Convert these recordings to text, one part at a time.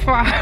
Josefa.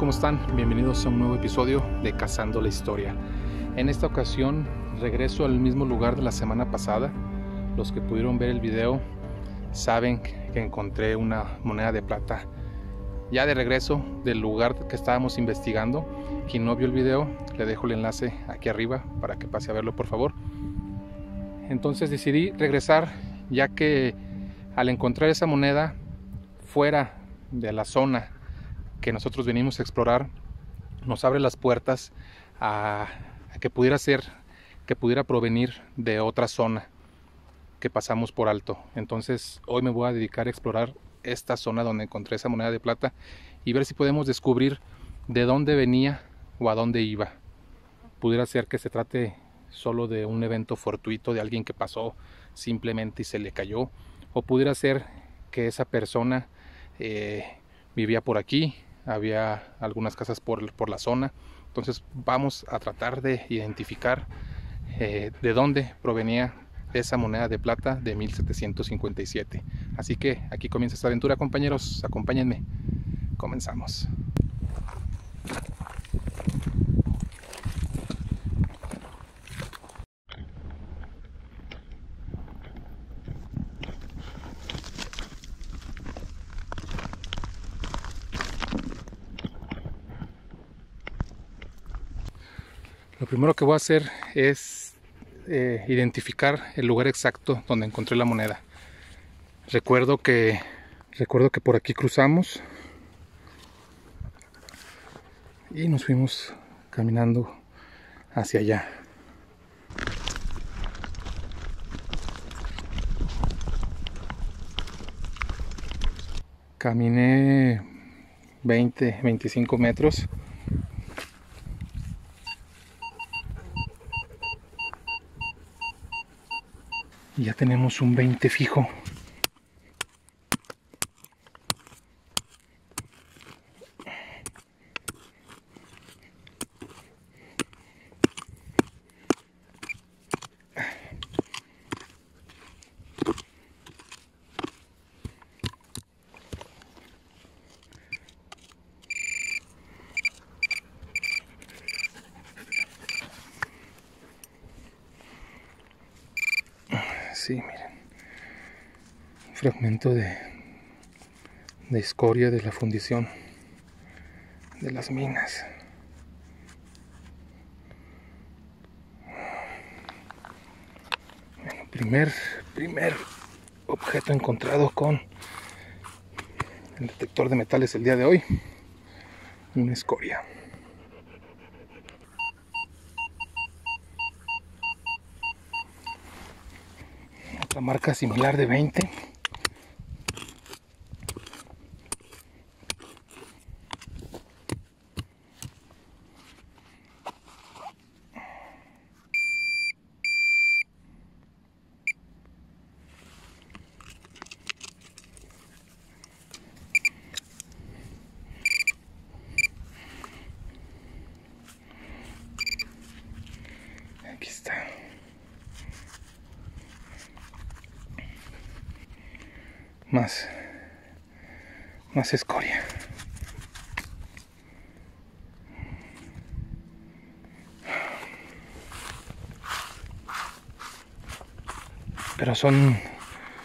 ¿Cómo están? Bienvenidos a un nuevo episodio de Cazando la Historia. En esta ocasión regreso al mismo lugar de la semana pasada. Los que pudieron ver el video saben que encontré una moneda de plata ya de regreso del lugar que estábamos investigando. Quien no vio el video, le dejo el enlace aquí arriba para que pase a verlo por favor. Entonces decidí regresar ya que al encontrar esa moneda fuera de la zona que nosotros venimos a explorar nos abre las puertas a, que pudiera ser que pudiera provenir de otra zona que pasamos por alto. Entonces hoy me voy a dedicar a explorar esta zona donde encontré esa moneda de plata y ver si podemos descubrir de dónde venía o a dónde iba. Pudiera ser que se trate solo de un evento fortuito de alguien que pasó simplemente y se le cayó o pudiera ser que esa persona eh, vivía por aquí había algunas casas por, por, la zona. Entonces vamos a tratar de identificar eh, de dónde provenía esa moneda de plata de 1757. Así que aquí comienza esta aventura compañeros, acompáñenme. Comenzamos. Primero que voy a hacer es eh, identificar el lugar exacto donde encontré la moneda. Recuerdo que recuerdo que por aquí cruzamos y nos fuimos caminando hacia allá. Caminé 20, 25 metros ya tenemos un 20 fijo. Sí, miren. Un fragmento de, de escoria de la fundición de las minas. Bueno, primer, primer objeto encontrado con el detector de metales el día de hoy. Una escoria. otra marca similar de 20 más, más escoria. Son,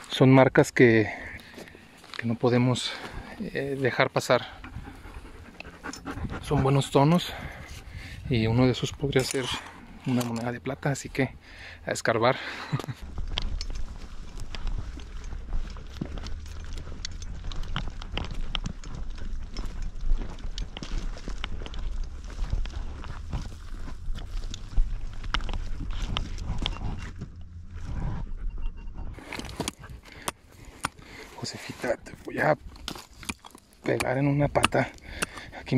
son marcas que, que no podemos eh, dejar pasar. Son buenos tonos y uno de esos podría ser una moneda de plata, así que a escarbar.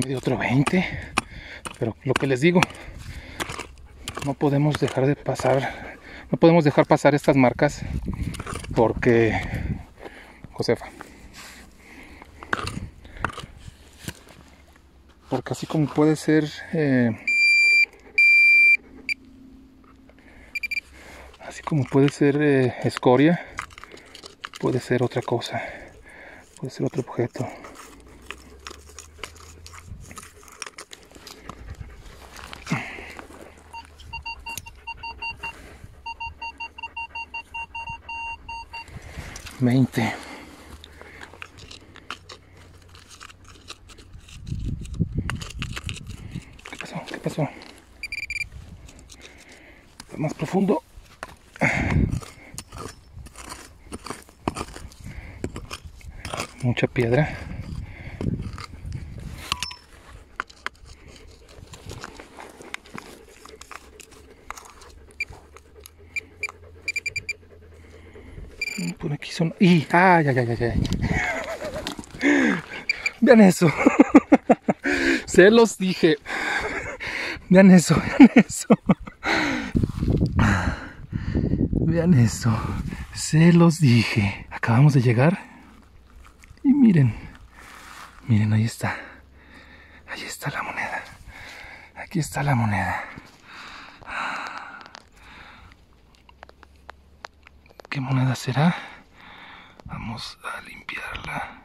20 pero lo que les digo no podemos dejar de pasar no podemos dejar pasar estas marcas porque Josefa porque así como puede ser eh, así como puede ser eh, escoria puede ser otra cosa puede ser otro objeto 20. ¿Qué pasó? ¿Qué pasó? más profundo. Mucha piedra. Por aquí son. ¡Y! ¡Ay, ay, ay, ay! Vean eso. Se los dije. Vean eso, vean eso. Vean eso. Se los dije. Acabamos de llegar. Y miren. Miren, ahí está. Ahí está la moneda. Aquí está la moneda. ¿Qué moneda será? Vamos a limpiarla.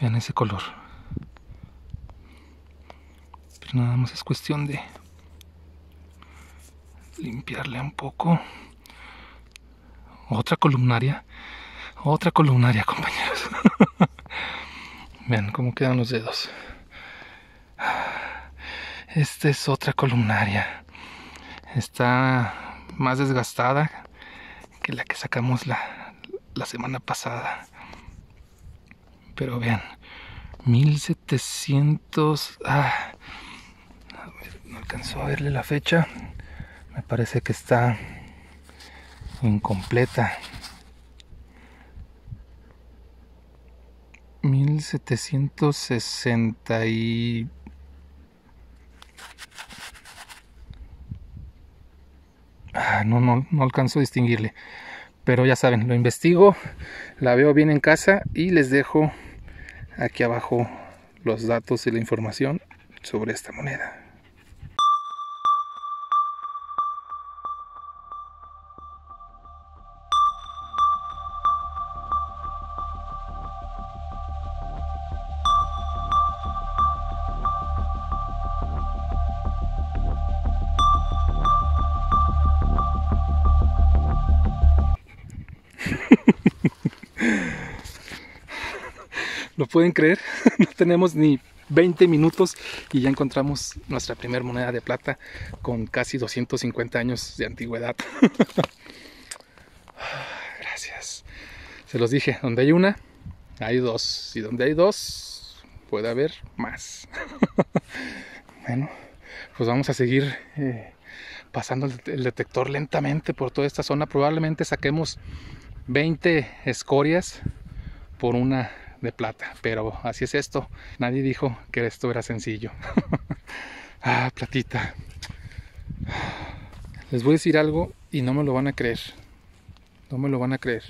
Vean ese color. Pero nada más es cuestión de limpiarle un poco. Otra columnaria. Otra columnaria, compañeros. Vean cómo quedan los dedos. Esta es otra columnaria. Está más desgastada que la que sacamos la, semana pasada. Pero vean, 1700... Ah, no alcanzó a verle la fecha. Me parece que está incompleta. 1760 y... Ah, no, no, no alcanzo a distinguirle. Pero ya saben, lo investigo, la veo bien en casa y les dejo aquí abajo los datos y la información sobre esta moneda. ¿Lo pueden creer? no tenemos ni 20 minutos y ya encontramos nuestra primera moneda de plata con casi 250 años de antigüedad. Gracias. Se los dije, donde hay una, hay dos. Y donde hay dos, puede haber más. bueno, pues vamos a seguir eh, pasando el detector lentamente por toda esta zona. Probablemente saquemos 20 escorias por una de plata, pero así es esto. Nadie dijo que esto era sencillo. ah, platita. Les voy a decir algo y no me lo van a creer. No me lo van a creer.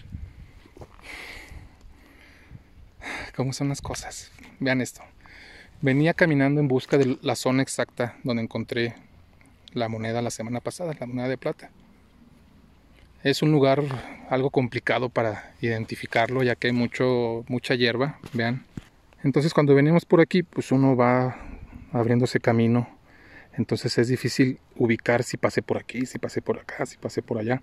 ¿Cómo son las cosas? Vean esto. Venía caminando en busca de la zona exacta donde encontré la moneda la semana pasada, la moneda de plata. Es un lugar algo complicado para identificarlo ya que hay mucho, mucha hierba, vean. Entonces cuando venimos por aquí, pues uno va abriéndose camino. Entonces es difícil ubicar si pasé por aquí, si pasé por acá, si pasé por allá.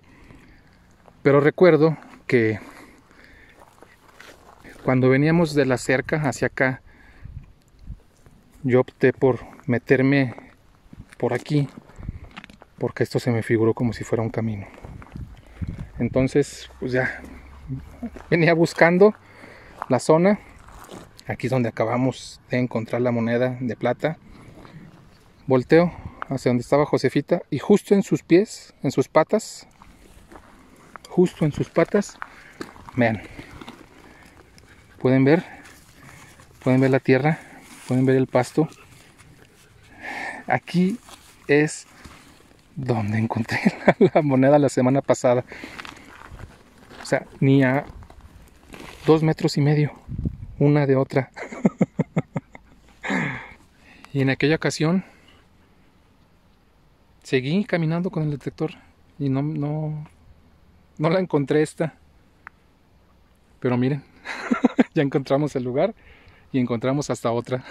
Pero recuerdo que cuando veníamos de la cerca hacia acá, yo opté por meterme por aquí, porque esto se me figuró como si fuera un camino. Entonces, pues ya venía buscando la zona. Aquí es donde acabamos de encontrar la moneda de plata. Volteo hacia donde estaba Josefita y justo en sus pies, en sus patas, justo en sus patas, vean, pueden ver, pueden ver la tierra, pueden ver el pasto. Aquí es donde encontré la, moneda la semana pasada. O sea, ni a dos metros y medio, una de otra. y en aquella ocasión seguí caminando con el detector y no, no, no la encontré esta. Pero miren, ya encontramos el lugar y encontramos hasta otra.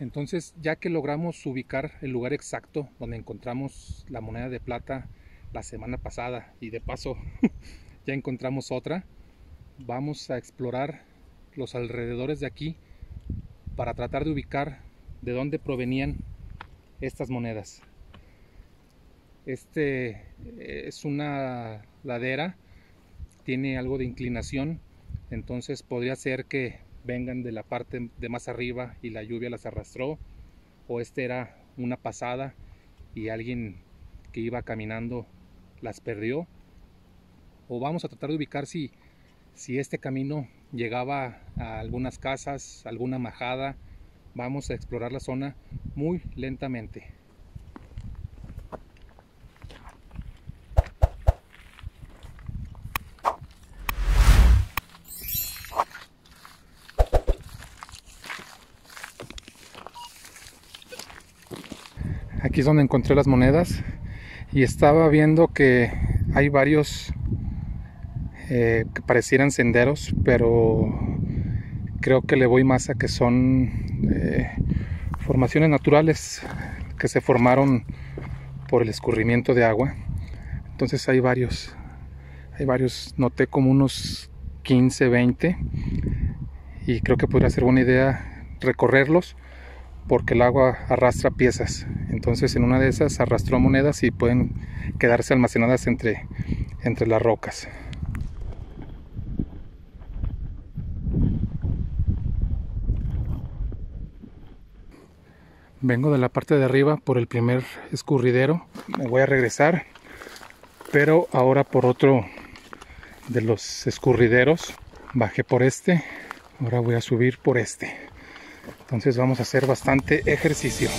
Entonces, ya que logramos ubicar el lugar exacto donde encontramos la moneda de plata la semana pasada y de paso ya encontramos otra, vamos a explorar los alrededores de aquí para tratar de ubicar de dónde provenían estas monedas. Este eh, es una ladera, tiene algo de inclinación, entonces podría ser que vengan de la parte de más arriba y la lluvia las arrastró o este era una pasada y alguien que iba caminando las perdió. O vamos a tratar de ubicar si, si este camino llegaba a algunas casas, alguna majada. Vamos a explorar la zona muy lentamente Es donde encontré las monedas y estaba viendo que hay varios eh, que parecieran senderos, pero creo que le voy más a que son eh, formaciones naturales que se formaron por el escurrimiento de agua. Entonces hay varios, hay varios, noté como unos 15, 20 y creo que podría ser buena idea recorrerlos porque el agua arrastra piezas. Entonces en una de esas arrastró monedas y pueden quedarse almacenadas entre, entre las rocas. Vengo de la parte de arriba por el primer escurridero. Me voy a regresar, pero ahora por otro de los escurrideros. Bajé por este, ahora voy a subir por este. Entonces vamos a hacer bastante ejercicio.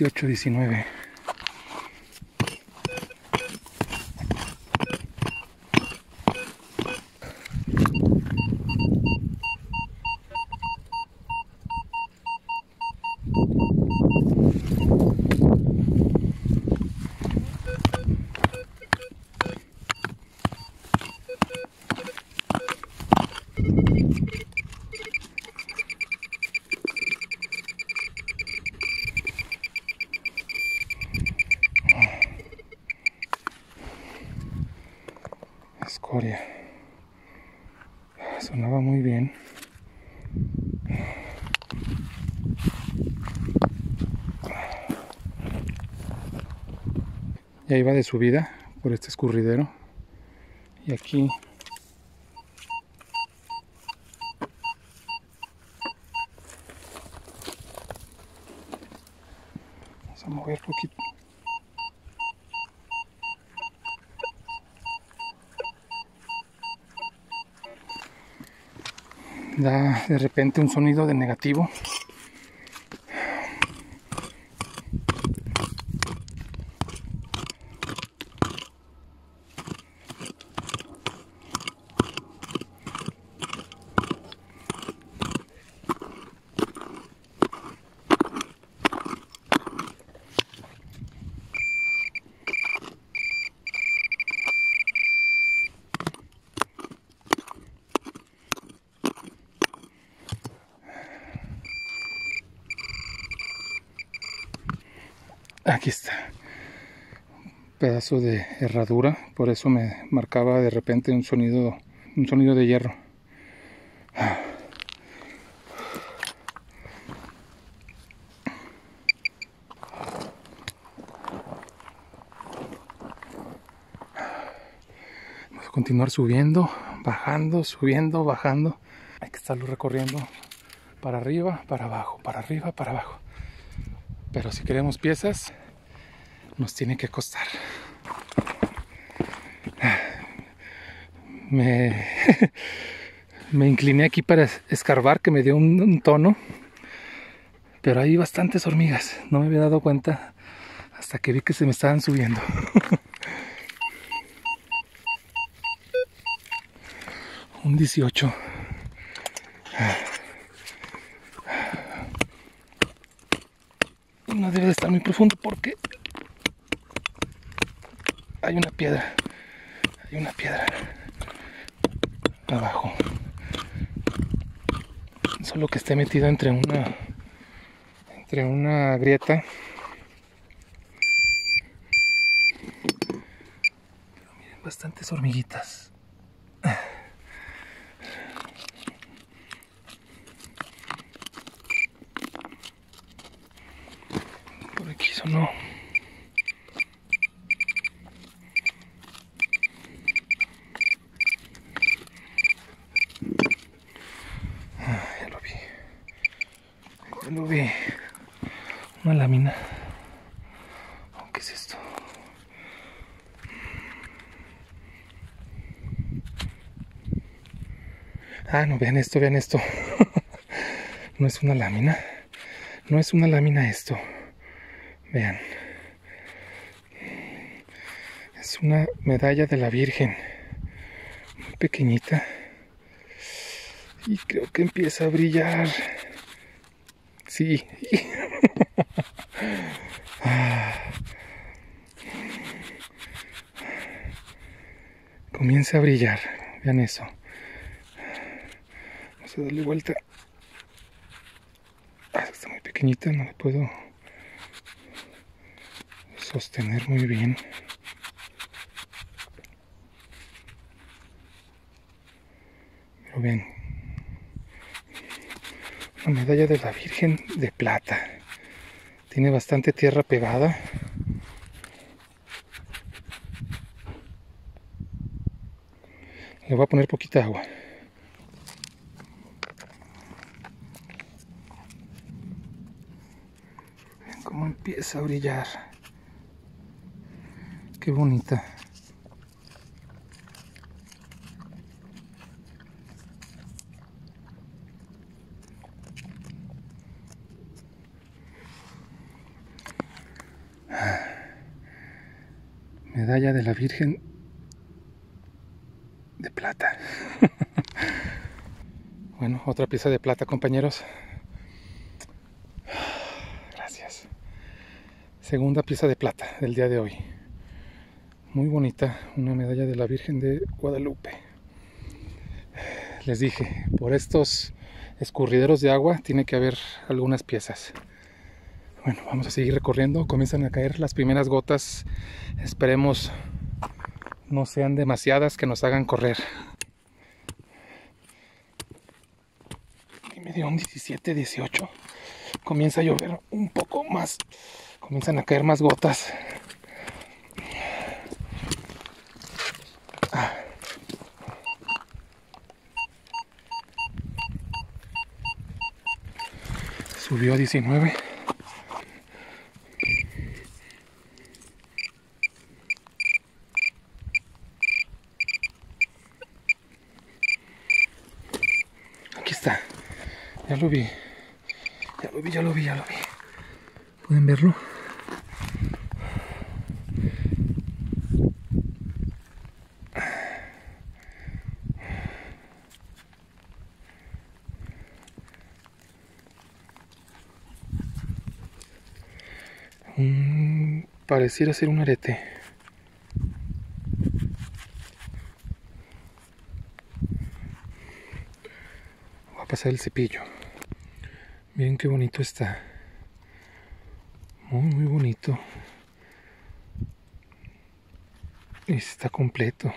18, 19. Iba de subida por este escurridero. Y aquí vamos a mover poquito. da de repente un sonido de negativo. Aquí está. Pedazo de herradura, por eso me marcaba de repente un sonido, un sonido de hierro. Vamos a continuar subiendo, bajando, subiendo, bajando. Hay que estarlo recorriendo para arriba, para abajo, para arriba, para abajo. Pero si queremos piezas, nos tiene que costar. Me, incliné aquí para escarbar, que me dio un, un, tono. Pero hay bastantes hormigas. No me había dado cuenta hasta que vi que se me estaban subiendo. un 18. no debe de estar muy profundo porque piedra. Hay una piedra abajo. Solo que esté metido entre una entre una grieta. Pero miren bastantes hormiguitas aquí sonó. Ah, ya lo vi. Ya lo vi. Una lámina. ¿Qué es esto? Ah, no, vean esto, vean esto. no es una lámina. No es una lámina esto. Vean. Es una medalla de la Virgen. Muy pequeñita. Y creo que empieza a brillar. Comienza a brillar. Vean eso. Vamos a darle vuelta. Ah, está muy pequeñita, no la puedo sostener muy bien. Pero ven, medalla de la Virgen de plata. Tiene bastante tierra pegada. Le voy a poner poquita agua. Ven cómo empieza a brillar. Qué bonita. Medalla de la Virgen de plata. bueno, otra pieza de plata, compañeros. Gracias. Segunda pieza de plata del día de hoy. Muy bonita, una medalla de la Virgen de Guadalupe. Les dije, por estos escurrideros de agua tiene que haber algunas piezas. Bueno, vamos a seguir recorriendo. Comienzan a caer las primeras gotas. Esperemos no sean demasiadas que nos hagan correr. Y me dio un 17, 18. Comienza a llover un poco más. Comienzan a caer más gotas. Ah. Subió a 19. Ya lo vi. Ya lo vi, ya lo vi, ya lo vi. ¿Pueden verlo? Pareciera ser un arete. Voy a pasar el cepillo. Miren qué bonito está. Muy, muy bonito. Está completo.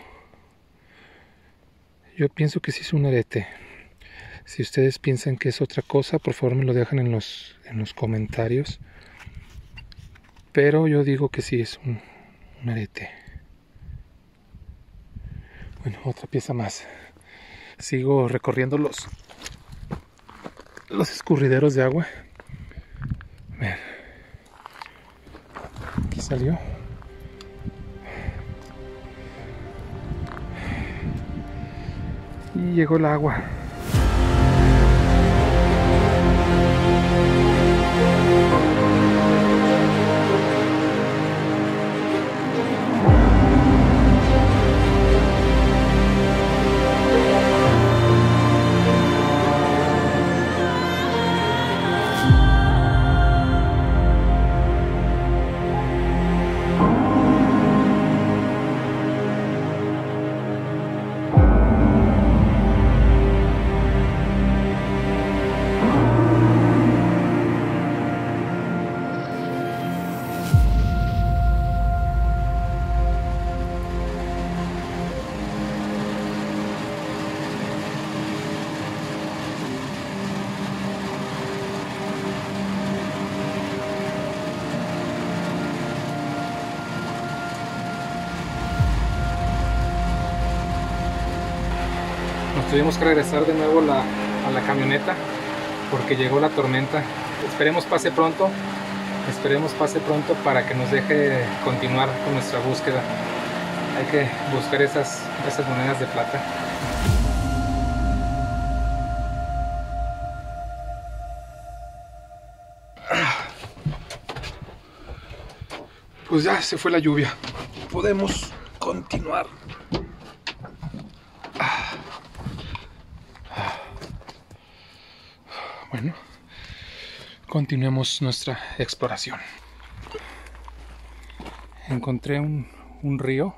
Yo pienso que sí es un arete. Si ustedes piensan que es otra cosa, por favor me lo dejan en los, en los comentarios. Pero yo digo que sí es un, un arete. Bueno, otra pieza más. Sigo recorriendo los, los escurrideros de agua. Aquí salió. Y llegó el agua. Tuvimos que regresar de nuevo a la camioneta porque llegó la tormenta. Esperemos pase pronto, esperemos pase pronto para que nos deje continuar con nuestra búsqueda. Hay que buscar esas monedas de plata. Pues ya se fue la lluvia. Podemos continuar. Continuemos nuestra exploración. Encontré un, un río.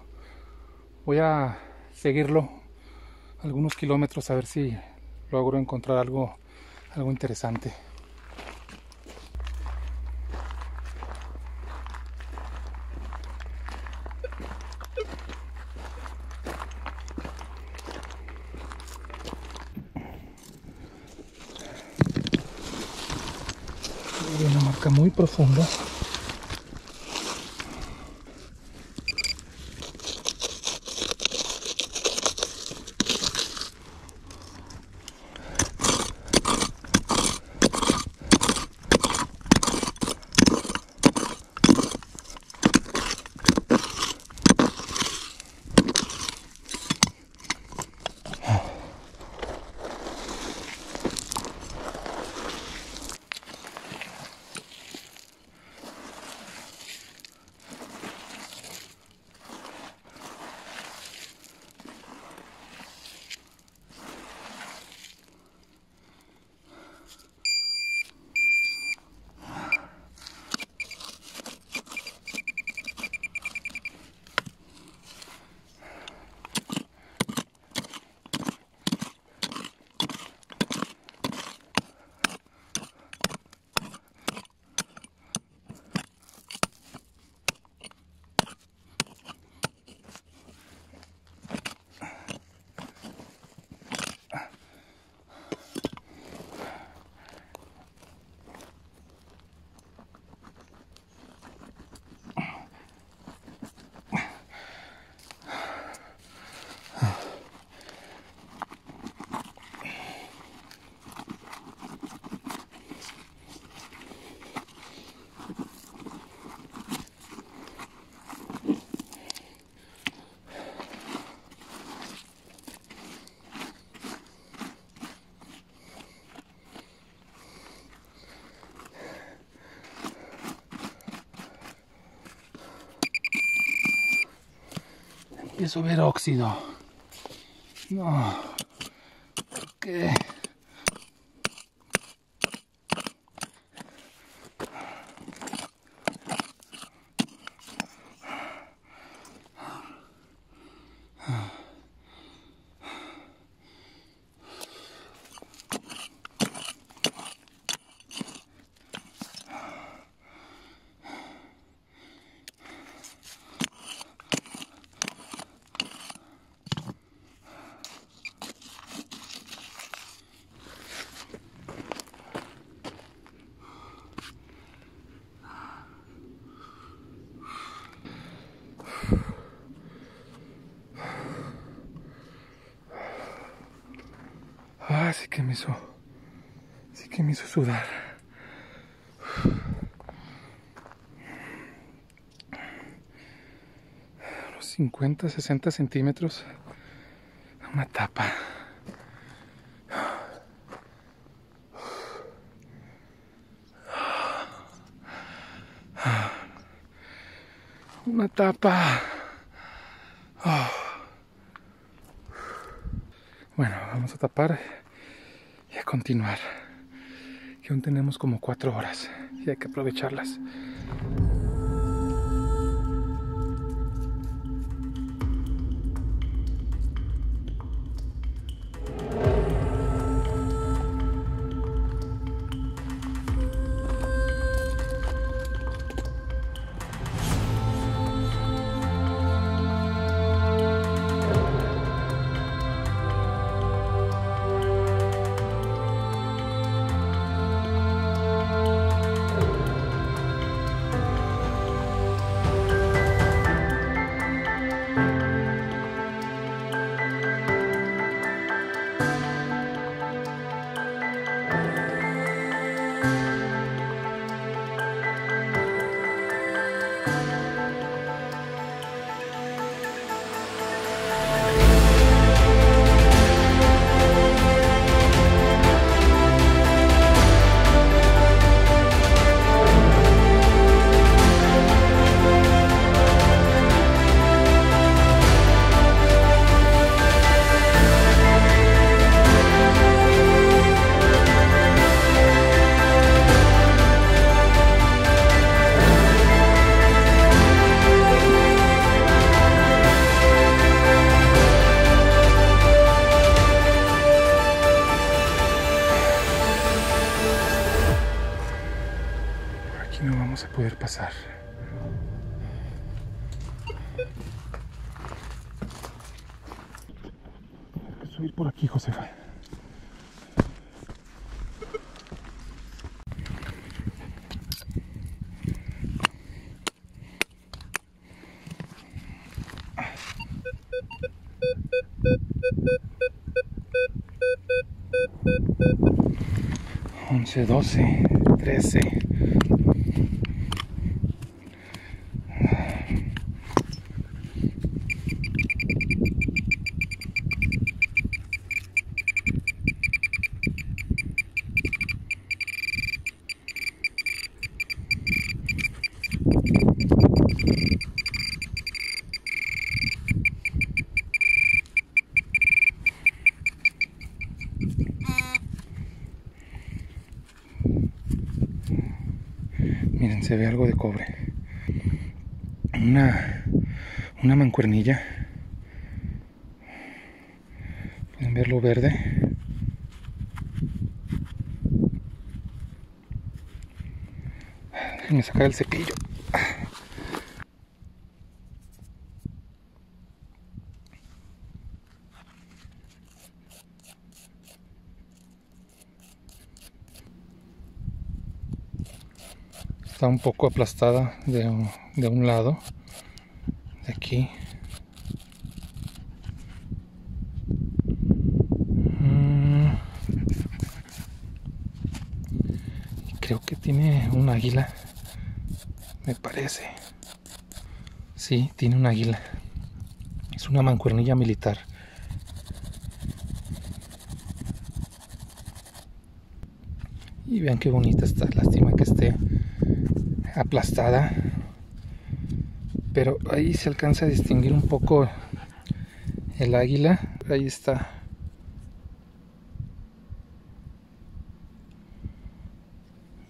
Voy a seguirlo algunos kilómetros a ver si logro encontrar algo, algo interesante. una marca muy profunda Empiezo a ver óxido. No. Sí que me hizo. Sí que me hizo sudar. Unos 50, 60 centímetros. Una tapa. Una tapa. Bueno, vamos a tapar continuar. Y aún tenemos como cuatro horas y hay que aprovecharlas. 11, 12, 13. Ve algo de cobre. Una, una mancuernilla. Pueden verlo verde. Déjenme sacar el cepillo. Está un poco aplastada de, un- de un lado. De aquí. Mm. Creo que tiene un águila. Me parece. Sí, tiene un águila. Es una mancuernilla militar. Y vean qué bonita está. Lástima que esté aplastada. Pero ahí se alcanza a distinguir un poco el águila. Ahí está.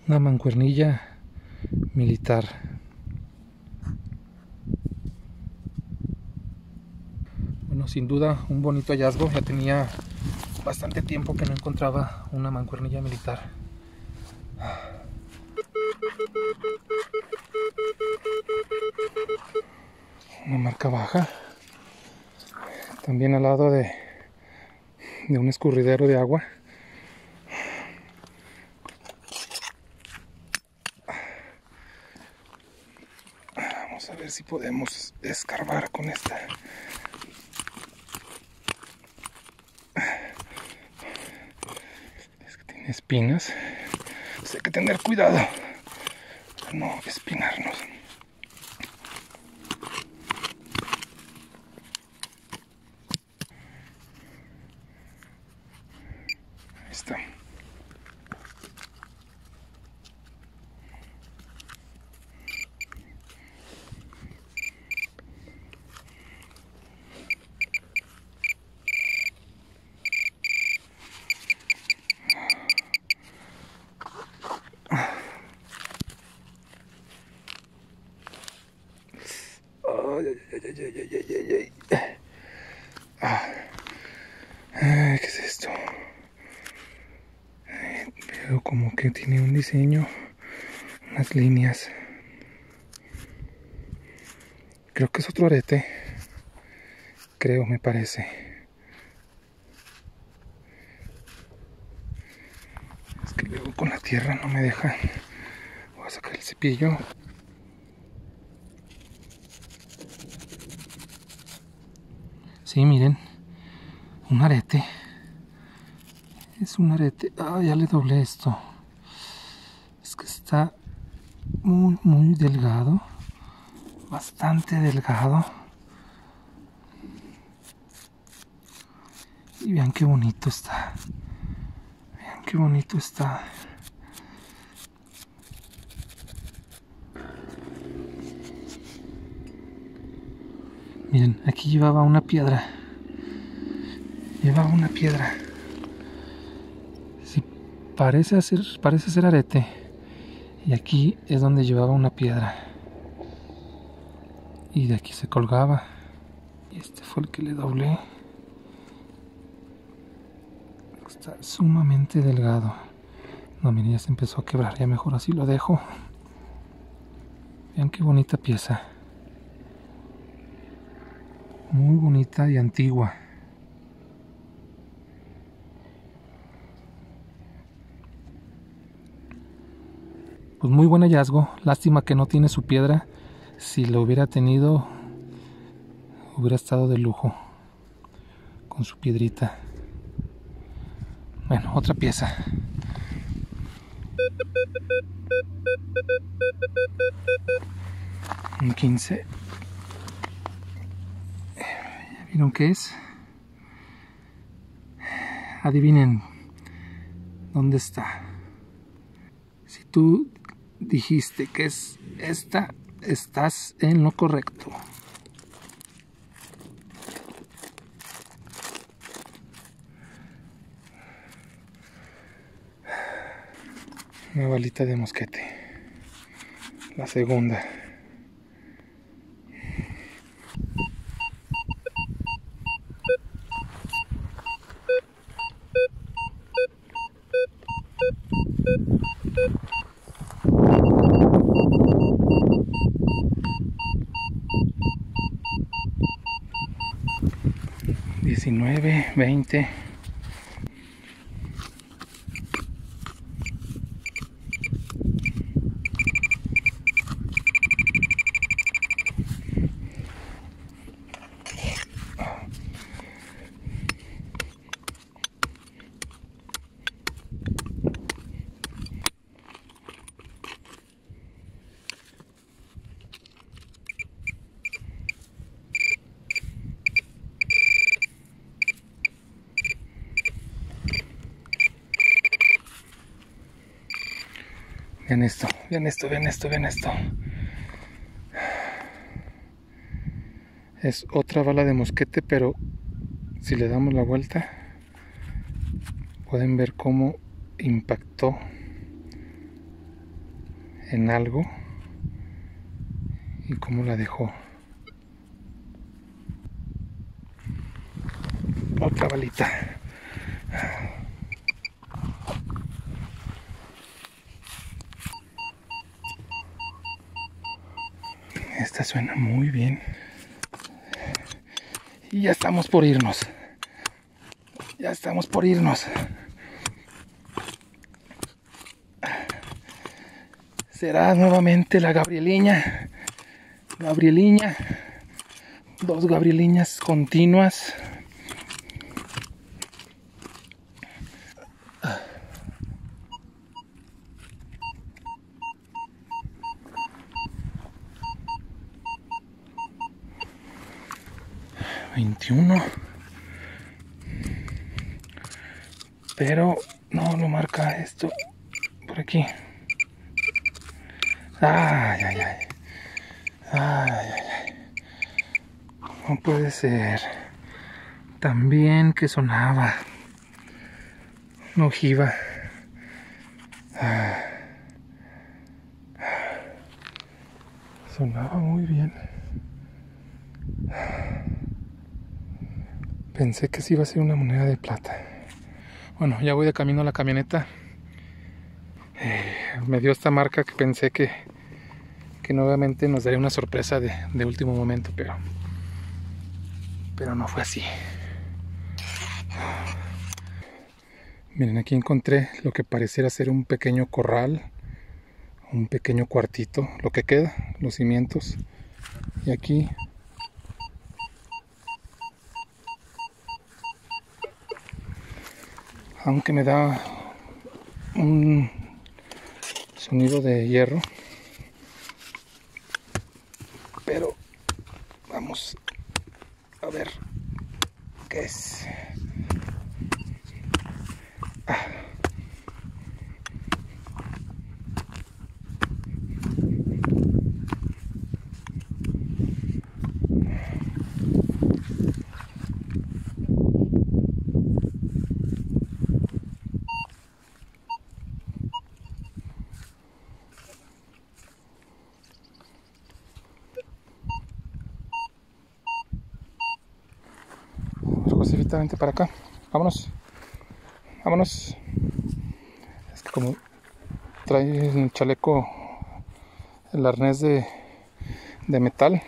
Una mancuernilla militar. Bueno, sin duda un bonito hallazgo. Ya tenía bastante tiempo que no encontraba una mancuernilla militar. Una marca baja. También al lado de, de un escurridero de agua. Vamos a ver si podemos escarbar con esta. Es que tiene espinas. hay que tener cuidado. No espinarnos. Ahí está. Ay, ay, ay, ay, ay, ay, ay, ay. Ah. Ay, ¿Qué es esto? Ay, Veo como que tiene un diseño, líneas. Creo que es otro arete. Creo, me parece. Es que luego con la tierra no me deja. Voy a sacar el cepillo. Sí, miren, un arete. Es un arete. Ah, ya le doblé esto. Es que está muy, muy delgado. Bastante delgado. Y vean qué bonito está. Vean qué bonito está. Miren, aquí llevaba una piedra. Llevaba una piedra. Sí, parece ser, parece ser arete. Y aquí es donde llevaba una piedra. Y de aquí se colgaba. Y este fue el que le doblé. Está sumamente delgado. No, miren, ya se empezó a quebrar. Ya mejor así lo dejo. Vean qué bonita pieza muy bonita y antigua. Pues muy buen hallazgo, lástima que no tiene su piedra. Si lo hubiera tenido, hubiera estado de lujo con su piedrita. Bueno, otra pieza. Un 15 ¿Vieron qué es? Adivinen dónde está. Si tú dijiste que es esta, estás en lo correcto. Una balita de mosquete. La segunda. 20 vean esto, vean esto, vean esto. Es otra bala de mosquete, pero si le damos la vuelta pueden ver cómo impactó en algo y cómo la dejó. Otra balita. Suena muy bien. Y ya estamos por irnos. Ya estamos por irnos. Será nuevamente la Gabrieliña. Gabrieliña. Dos Gabrieliñas continuas. Veintiuno. Pero no lo marca esto por aquí. Ay, ay, ay. Ay, ay, ay. No puede ser. También que sonaba. No ojiva. Ah. Sonaba muy bien. Pensé que sí iba a ser una moneda de plata. Bueno, ya voy de camino a la camioneta. Eh, me dio esta marca que pensé que, que nuevamente nos daría una sorpresa de, de último momento, pero, pero no fue así. Miren, aquí encontré lo que pareciera ser un pequeño corral, un pequeño cuartito, lo que queda, los cimientos. Y aquí aunque me da un sonido de hierro pero vamos a ver qué es ah. Josefita, para acá. Vámonos. Vámonos. Es que como trae el chaleco, el arnés de, de metal.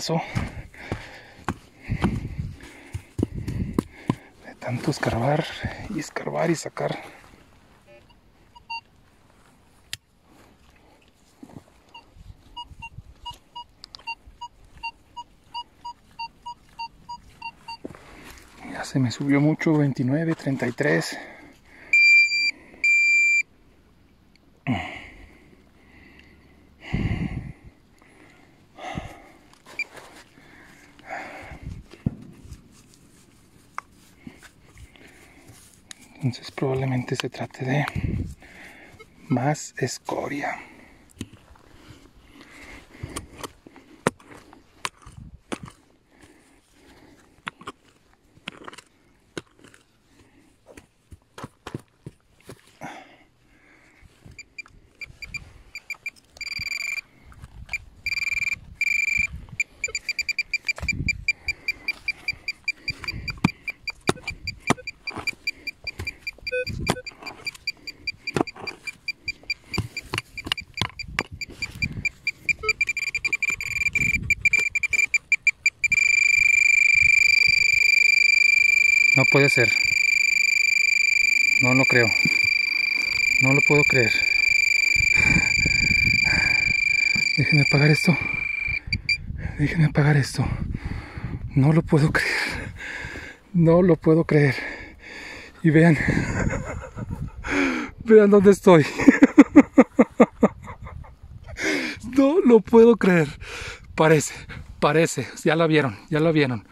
De tanto escarbar y escarbar y sacar. Ya se me subió mucho, 29, 33. Entonces probablemente se trate de más escoria. No puede ser. No lo creo. No lo puedo creer. Déjenme apagar esto. Déjenme apagar esto. No lo puedo creer. No lo puedo creer. Y vean. Vean dónde estoy. lo puedo creer. Parece, parece, ya la vieron, ya la vieron.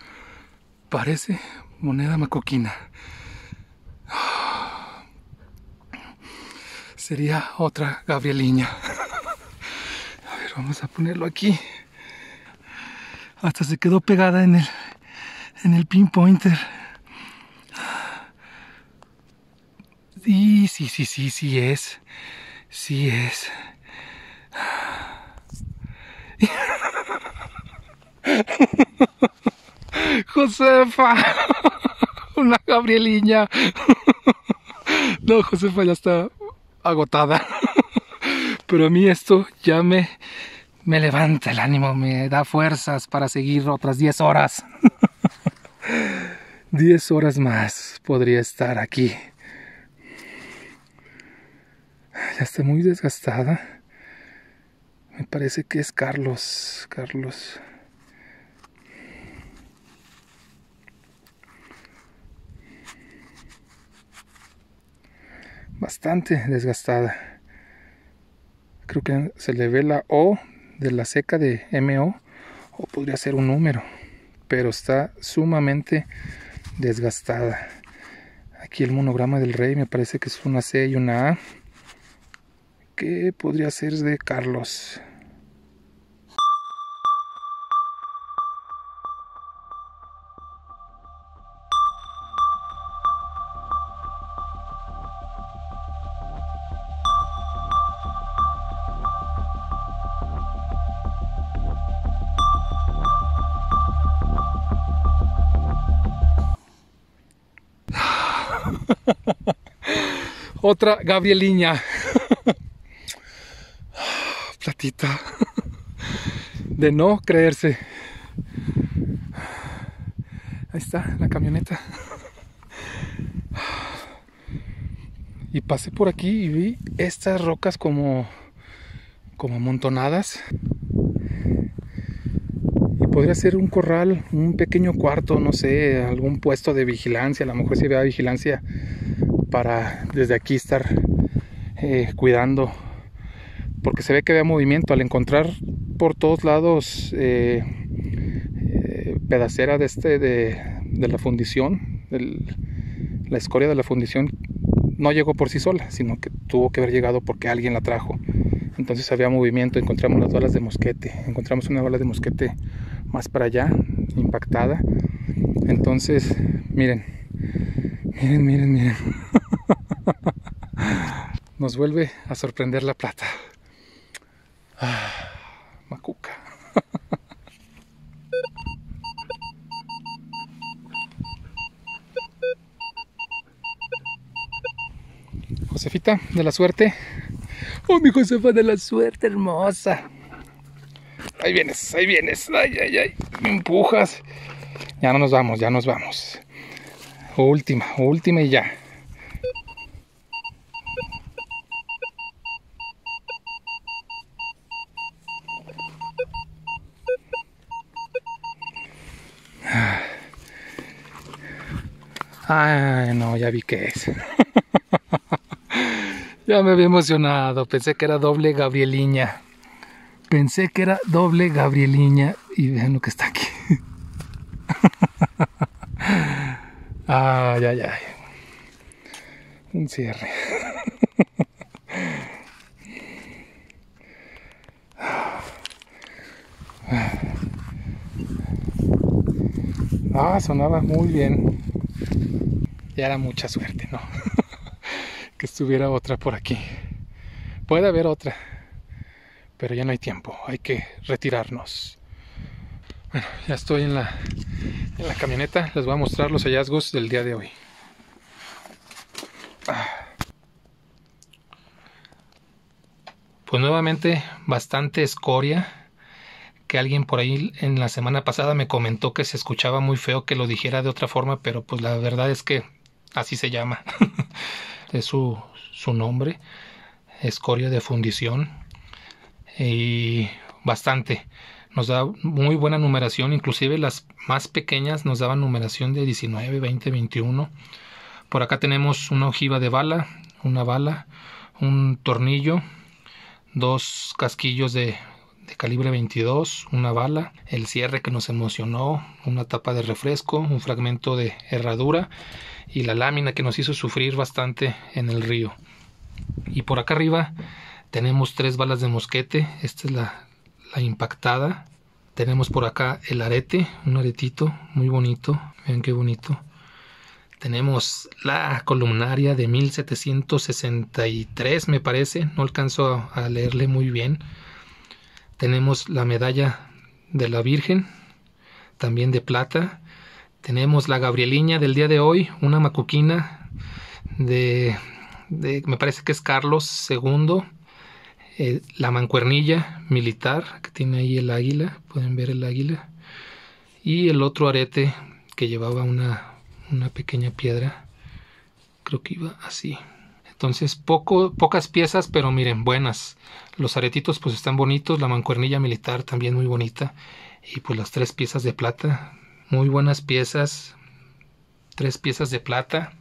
Parece moneda macoquina. Sería otra Gabrieliña. A ver, vamos a ponerlo aquí. Hasta se quedó pegada en el en el pinpointer. Sí, sí, sí, sí, sí es. Sí es. Josefa, una Gabrieliña. No, Josefa ya está agotada. Pero a mí esto ya me, me levanta el ánimo, me da fuerzas para seguir otras 10 horas. 10 horas más podría estar aquí. Ya está muy desgastada. Me parece que es Carlos. Carlos. Bastante desgastada. Creo que se le ve la O de la seca de MO. O podría ser un número. Pero está sumamente desgastada. Aquí el monograma del rey me parece que es una C y una A. ¿Qué podría ser de Carlos? Otra Gabrieliña. Platita. De no creerse. Ahí está la camioneta. Y pasé por aquí y vi estas rocas como como amontonadas. Y podría ser un corral, un pequeño cuarto, no sé, algún puesto de vigilancia, a lo mejor si vea vigilancia para desde aquí estar eh, cuidando porque se ve que había movimiento. Al encontrar por todos lados eh, eh, pedacera de este de, la fundición la escoria de la fundición no llegó por sí sola sino que tuvo que haber llegado porque alguien la trajo. Entonces había movimiento encontramos las balas de mosquete encontramos una bala de mosquete más para allá impactada. Entonces miren miren miren miren Nos vuelve a sorprender la plata. Ah, macuca. Josefita, de la suerte. Oh, mi Josefa de la suerte, hermosa. Ahí vienes, ahí vienes. Ay, ay, ay. Me empujas. Ya no nos vamos, ya nos vamos. Última, última y ya. Ay, no, ya vi que es. ya me había emocionado. Pensé que era doble Gabrieliña. Pensé que era doble Gabrieliña. Y vean lo que está aquí. ay, ay, ay. Un cierre. ah, sonaba muy bien ya era mucha suerte, ¿no? que estuviera otra por aquí. Puede haber otra, pero ya no hay tiempo, hay que retirarnos. Bueno, ya estoy en la, en la camioneta, les voy a mostrar los hallazgos del día de hoy. Pues nuevamente bastante escoria que alguien por ahí en la semana pasada me comentó que se escuchaba muy feo que lo dijera de otra forma, pero pues la verdad es que así se llama, es su, su nombre, escoria de fundición y bastante. Nos da muy buena numeración, inclusive las más pequeñas nos daban numeración de 19, 20, 21. Por acá tenemos una ojiva de bala, una bala, un tornillo, dos casquillos de, de calibre 22, una bala, el cierre que nos emocionó, una tapa de refresco, un fragmento de herradura y la lámina que nos hizo sufrir bastante en el río. Y por acá arriba tenemos tres balas de mosquete, esta es la, impactada. Tenemos por acá el arete, un aretito muy bonito, vean qué bonito. Tenemos la columnaria de 1763, me parece, no alcanzo a leerle muy bien. Tenemos la medalla de la Virgen, también de plata. Tenemos la Gabrieliña del día de hoy, una macuquina de, me parece que es Carlos II. Eh, la mancuernilla militar que tiene ahí el águila, pueden ver el águila. Y el otro arete que llevaba una una pequeña piedra. Creo que iba así. Entonces, poco, pocas piezas, pero miren, buenas. Los aretitos pues están bonitos, la mancuernilla militar también muy bonita. Y pues las tres piezas de plata, muy buenas piezas. Tres piezas de plata.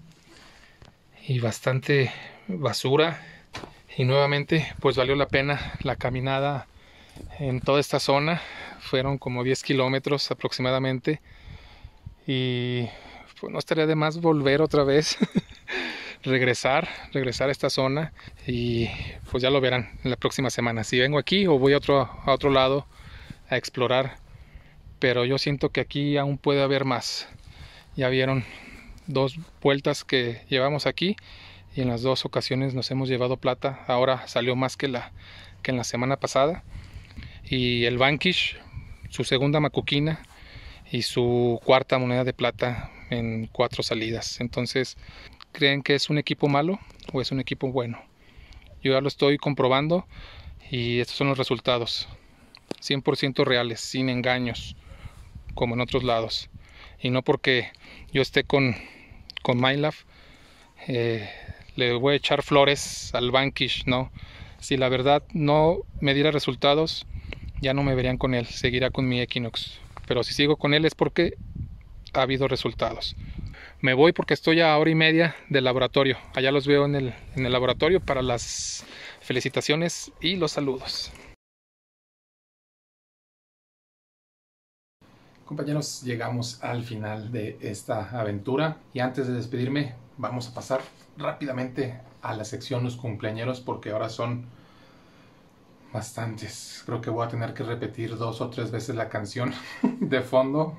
Y bastante basura. Y nuevamente pues valió la pena la caminada en toda esta zona. Fueron como 10 kilómetros aproximadamente. Y pues no estaría de más volver otra vez, regresar, regresar a esta zona y pues ya lo verán en la próxima semana. Si vengo aquí o voy a otro, a otro lado a explorar, pero yo siento que aquí aún puede haber más. Ya vieron dos vueltas que llevamos aquí y en las dos ocasiones nos hemos llevado plata. Ahora salió más que, la, que en la semana pasada. Y el Vanquish, su segunda macuquina y su cuarta moneda de plata en cuatro salidas. Entonces, ¿creen que es un equipo malo o es un equipo bueno? Yo ya lo estoy comprobando y estos son los resultados. 100% reales, sin engaños, como en otros lados. Y no porque yo esté con, con eh, le voy a echar flores al Vanquish, no. Si la verdad no me diera resultados, ya no me verían con él, seguirá con mi Equinox. Pero si sigo con él es porque ha habido resultados. Me voy porque estoy a hora y media del laboratorio. Allá los veo en el, en el laboratorio para las felicitaciones y los saludos. Compañeros, llegamos al final de esta aventura y antes de despedirme vamos a pasar rápidamente a la sección los cumpleañeros porque ahora son bastantes. Creo que voy a tener que repetir dos o tres veces la canción de fondo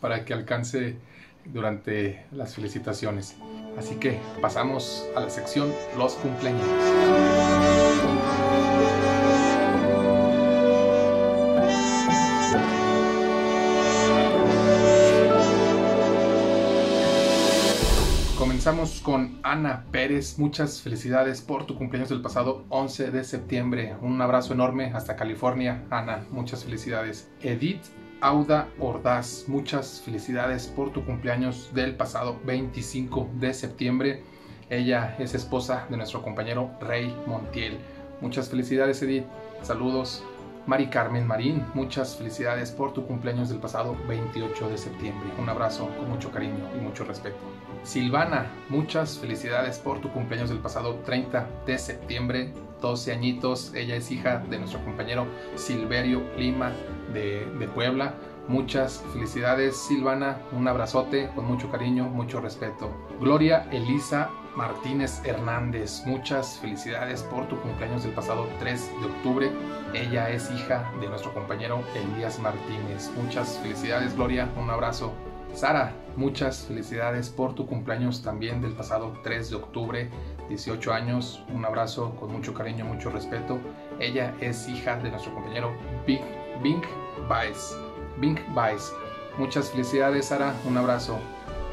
para que alcance durante las felicitaciones. Así que pasamos a la sección Los cumpleaños. Comenzamos con Ana Pérez. Muchas felicidades por tu cumpleaños del pasado 11 de septiembre. Un abrazo enorme hasta California, Ana. Muchas felicidades. Edith Auda Ordaz. Muchas felicidades por tu cumpleaños del pasado 25 de septiembre. Ella es esposa de nuestro compañero Rey Montiel. Muchas felicidades, Edith. Saludos. Mari Carmen Marín, muchas felicidades por tu cumpleaños del pasado 28 de septiembre. Un abrazo con mucho cariño y mucho respeto. Silvana, muchas felicidades por tu cumpleaños del pasado 30 de septiembre, 12 añitos. Ella es hija de nuestro compañero Silverio Lima de, de Puebla. Muchas felicidades Silvana, un abrazote con mucho cariño, mucho respeto. Gloria Elisa Martínez Hernández, muchas felicidades por tu cumpleaños del pasado 3 de octubre. Ella es hija de nuestro compañero Elías Martínez. Muchas felicidades Gloria, un abrazo Sara, muchas felicidades por tu cumpleaños también del pasado 3 de octubre, 18 años, un abrazo con mucho cariño, mucho respeto. Ella es hija de nuestro compañero Bing, Bing Baez. Bing Baez. Muchas felicidades Sara, un abrazo.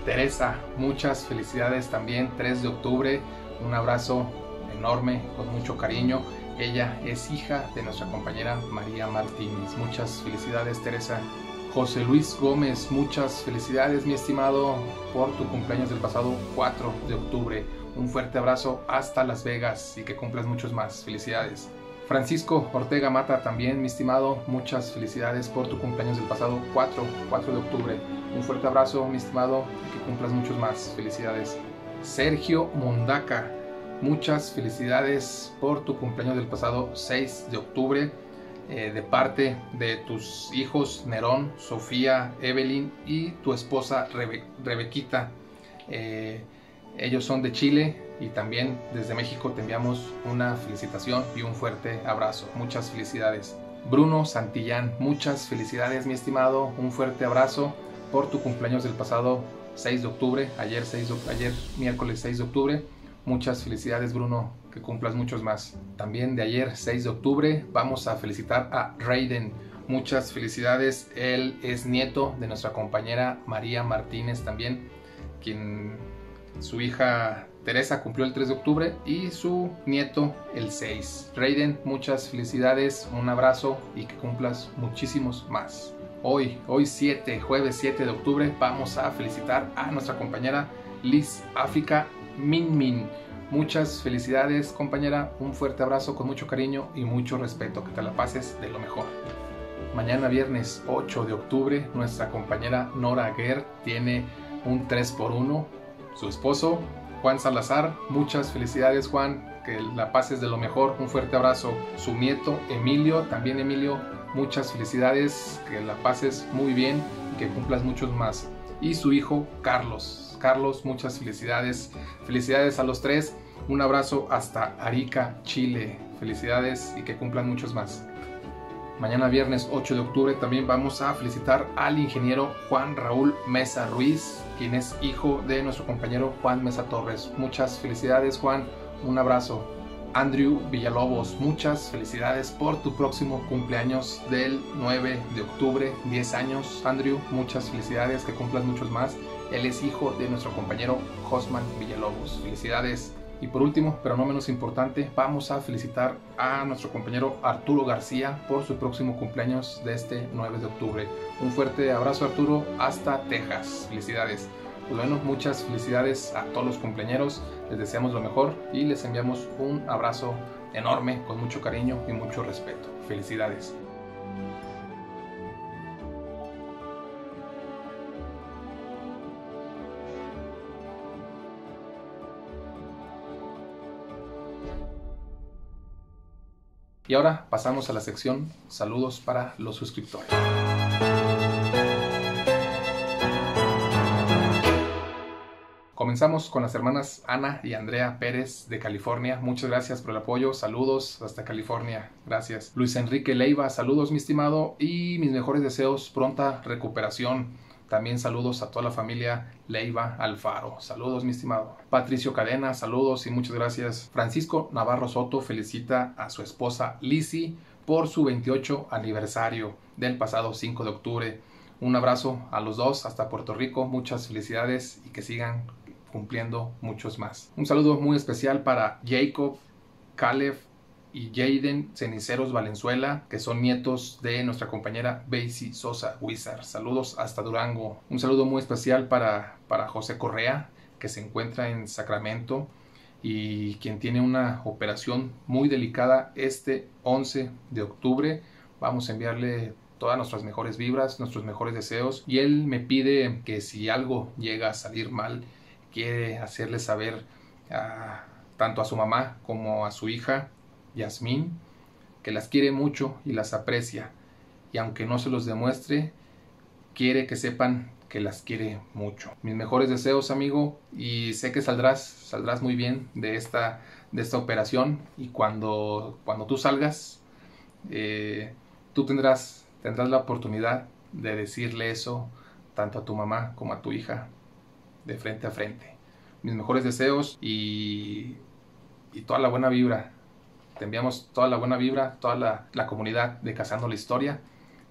Teresa, muchas felicidades también, 3 de octubre, un abrazo enorme, con mucho cariño. Ella es hija de nuestra compañera María Martínez. Muchas felicidades Teresa. José Luis Gómez, muchas felicidades mi estimado por tu cumpleaños del pasado 4 de octubre. Un fuerte abrazo hasta Las Vegas y que cumplas muchos más. Felicidades. Francisco Ortega Mata también, mi estimado, muchas felicidades por tu cumpleaños del pasado 4, 4 de octubre. Un fuerte abrazo, mi estimado, y que cumplas muchos más. Felicidades. Sergio Mondaca, muchas felicidades por tu cumpleaños del pasado 6 de octubre. Eh, de parte de tus hijos Nerón, Sofía, Evelyn y tu esposa Rebequita. Eh, ellos son de Chile y también desde México te enviamos una felicitación y un fuerte abrazo. Muchas felicidades. Bruno Santillán, muchas felicidades mi estimado, un fuerte abrazo por tu cumpleaños del pasado 6 de octubre, ayer, 6 ayer miércoles 6 de octubre. Muchas felicidades Bruno, que cumplas muchos más. También de ayer 6 de octubre vamos a felicitar a Raiden. Muchas felicidades, él es nieto de nuestra compañera María Martínez también, quien su hija Teresa cumplió el 3 de octubre y su nieto el 6. Raiden, muchas felicidades, un abrazo y que cumplas muchísimos más. Hoy, hoy 7, jueves 7 de octubre, vamos a felicitar a nuestra compañera Liz África Min Min. Muchas felicidades compañera, un fuerte abrazo con mucho cariño y mucho respeto, que te la pases de lo mejor. Mañana viernes 8 de octubre, nuestra compañera Nora Guerr tiene un 3x1. Su esposo Juan Salazar. Muchas felicidades Juan, que la pases de lo mejor. Un fuerte abrazo. Su nieto Emilio, también Emilio, muchas felicidades, que la pases muy bien que cumplas muchos más. Y su hijo Carlos. Carlos, muchas felicidades. Felicidades a los tres. Un abrazo hasta Arica, Chile. Felicidades y que cumplan muchos más. Mañana viernes 8 de octubre también vamos a felicitar al ingeniero Juan Raúl Mesa Ruiz, quien es hijo de nuestro compañero Juan Mesa Torres. Muchas felicidades Juan, un abrazo. Andrew Villalobos, muchas felicidades por tu próximo cumpleaños del 9 de octubre, 10 años. Andrew, muchas felicidades, que cumplas muchos más. Él es hijo de nuestro compañero Josman Villalobos. Felicidades. Y por último, pero no menos importante, vamos a felicitar a nuestro compañero Arturo García por su próximo cumpleaños de este 9 de octubre. Un fuerte abrazo Arturo hasta Texas. Felicidades. Pues bueno, muchas felicidades a todos los cumpleaños. Les deseamos lo mejor y les enviamos un abrazo enorme con mucho cariño y mucho respeto. Felicidades. Y ahora pasamos a la sección saludos para los suscriptores. Comenzamos con las hermanas Ana y Andrea Pérez de California. Muchas gracias por el apoyo. Saludos hasta California. Gracias. Luis Enrique Leiva, saludos mi estimado y mis mejores deseos. Pronta recuperación. También saludos a toda la familia Leiva Alfaro. Saludos, mi estimado. Patricio Cadena, saludos y muchas gracias. Francisco Navarro Soto felicita a su esposa Lisi por su 28 aniversario del pasado 5 de octubre. Un abrazo a los dos hasta Puerto Rico. Muchas felicidades y que sigan cumpliendo muchos más. Un saludo muy especial para Jacob, Caleb y Jaden Ceniceros Valenzuela, que son nietos de nuestra compañera Basie Sosa Wizard. Saludos hasta Durango. Un saludo muy especial para, para José Correa, que se encuentra en Sacramento y quien tiene una operación muy delicada este 11 de octubre. Vamos a enviarle todas nuestras mejores vibras, nuestros mejores deseos y él me pide que si algo llega a salir mal, quiere hacerle saber tanto a su mamá como a su hija Yasmín, que las quiere mucho y las aprecia, y aunque no se los demuestre, quiere que sepan que las quiere mucho. Mis mejores deseos, amigo, y sé que saldrás, saldrás muy bien de esta, de esta operación, y cuando, cuando tú salgas, eh, tú tendrás, tendrás la oportunidad de decirle eso tanto a tu mamá como a tu hija de frente a frente. Mis mejores deseos y, y toda la buena vibra te enviamos toda la buena vibra, toda la, comunidad de Cazando la Historia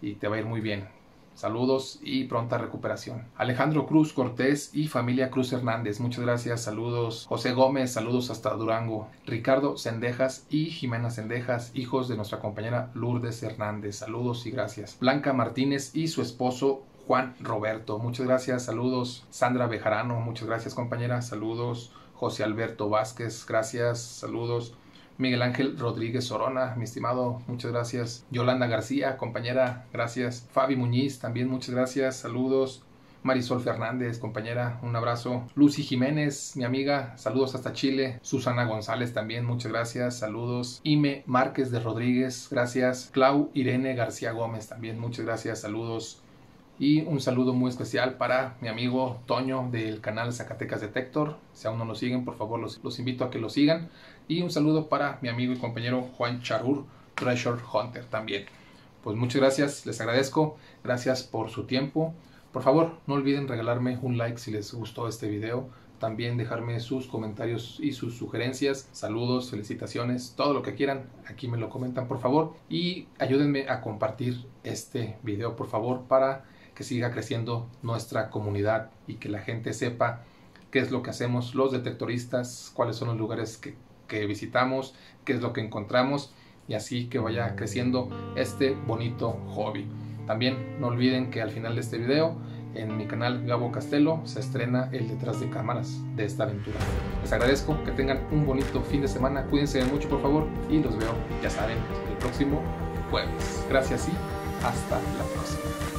y te va a ir muy bien. Saludos y pronta recuperación. Alejandro Cruz Cortés y familia Cruz Hernández, muchas gracias. Saludos. José Gómez, saludos hasta Durango. Ricardo Sendejas y Jimena Sendejas, hijos de nuestra compañera Lourdes Hernández. Saludos y gracias. Blanca Martínez y su esposo Juan Roberto, muchas gracias. Saludos. Sandra Bejarano, muchas gracias compañera. Saludos. José Alberto Vázquez, gracias. Saludos. Miguel Ángel Rodríguez Sorona, mi estimado, muchas gracias. Yolanda García, compañera, gracias. Fabi Muñiz, también muchas gracias. Saludos. Marisol Fernández, compañera, un abrazo. Lucy Jiménez, mi amiga, saludos hasta Chile. Susana González también, muchas gracias, saludos. Ime Márquez de Rodríguez, gracias. Clau Irene García Gómez también, muchas gracias, saludos. Y un saludo muy especial para mi amigo Toño del canal Zacatecas Detector. Si aún no lo siguen, por favor, los, los invito a que lo sigan. Y un saludo para mi amigo y compañero Juan Charur, Treasure Hunter también. Pues muchas gracias, les agradezco. Gracias por su tiempo. Por favor, no olviden regalarme un like si les gustó este video. También dejarme sus comentarios y sus sugerencias, saludos, felicitaciones, todo lo que quieran. Aquí me lo comentan, por favor. Y ayúdenme a compartir este video, por favor, para que siga creciendo nuestra comunidad y que la gente sepa qué es lo que hacemos los detectoristas, cuáles son los lugares que, que visitamos, qué es lo que encontramos y así que vaya creciendo este bonito hobby. También no olviden que al final de este video en mi canal Gabo Castelo se estrena el detrás de cámaras de esta aventura. Les agradezco que tengan un bonito fin de semana, cuídense mucho por favor y los veo, ya saben, el próximo jueves. Gracias y hasta la próxima.